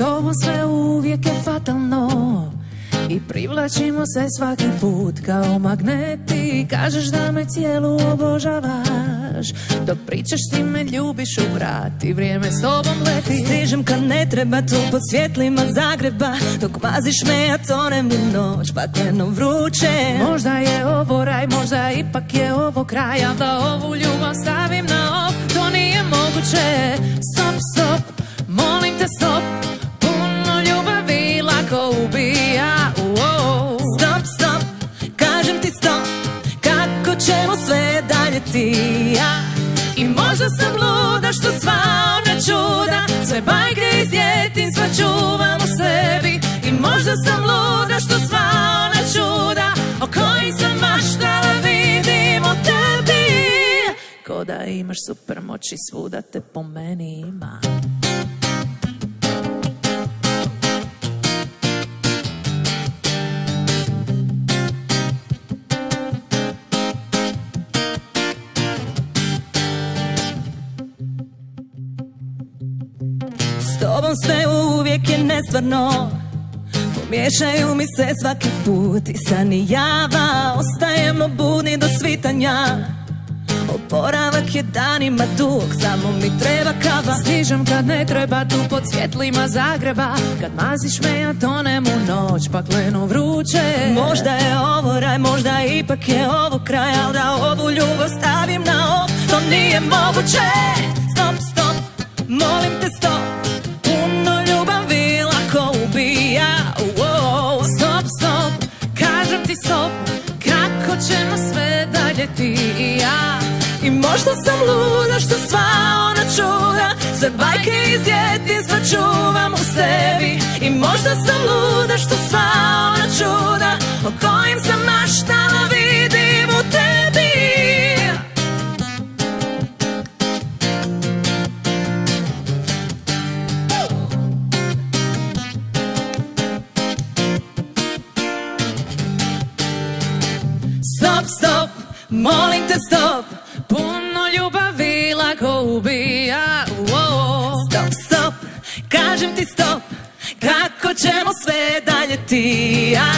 tobom sve uvijek je fatalno. I privlačimo se svaki put kao magneti. Kažeš da me cijelu obožavaš. Dok pričaš ti me ljubiš u vrat I vrijeme s tobom leti. Stižem kad ne treba tu pod svjetlima Zagreba. Dok maziš me ja tonem u noć Pakleno vruće. Možda je ovo raj, možda ipak je ovo kraj. Al da ovu ljubav stavim na op To nije moguće. Stop, ubija. Stop, stop, kažem ti stop Kako ćemo sve dalje ti i ja. I možda sam luda što sva ona čuda Sve bajke iz djetinstva čuvam u sebi. I možda sam luda što sva ona čuda O kojim sam maštala vidim u tebi. Ko da imaš super moći svuda te po meni ima tobom sve uvijek je nestvarno. Pomiješaju mi se svaki put I san i java. Ostajemo budni do svitanja. Oporavak je danima dug Samo mi treba kava. Stižem kad ne treba tu pod svjetlima Zagreba. Kad maziš me ja tonem u noć pakleno vruće. Možda je ovo raj, možda ipak je ovo kraj Al da ovu ljubav stavim na op To nije moguće ti i ja. I možda sam luda što sva ona čuda. Sve bajke iz djetinstva čuvam u sebi. I možda sam luda što sva ona čuda. O kojim sam maštala vidim u tebi. Stop, stop, molim te stop. Puno ljubavi lako ubija. Stop, stop, kažem ti stop. Kako ćemo sve dalje ti i ja?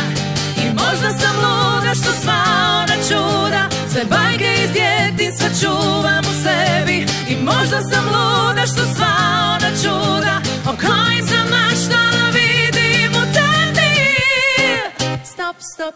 I možda sam luda što sva ona čuda. Sve bajke iz djetinstva čuvam u sebi. I možda sam luda što sva ona čuda. O kojim sam maštala vidim u tebi? Stop, stop,